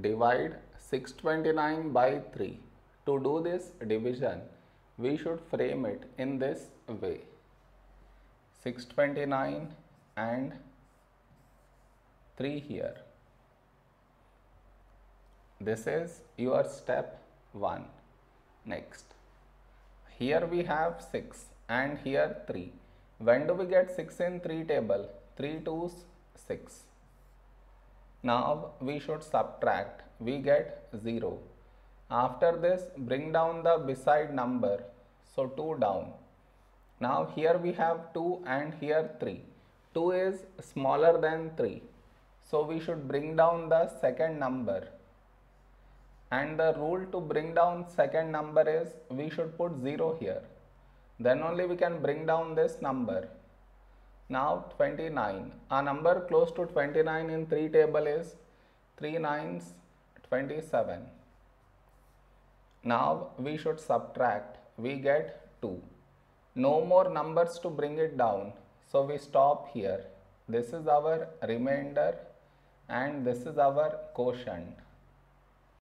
divide 629 by 3. To do this division, we should frame it in this way. 629 and 3 here. This is your step 1. Next. Here we have 6 and here 3. When do we get 6 in 3 table? 3 2's 6. Now we should subtract. We get 0. After this bring down the beside number. So 2 down. Now here we have 2 and here 3. 2 is smaller than 3. So we should bring down the second number. And the rule to bring down second number is we should put 0 here. Then only we can bring down this number. Now 29. A number close to 29 in 3 table is 3 nines 27. Now we should subtract. We get 2. No more numbers to bring it down. So we stop here. This is our remainder and this is our quotient.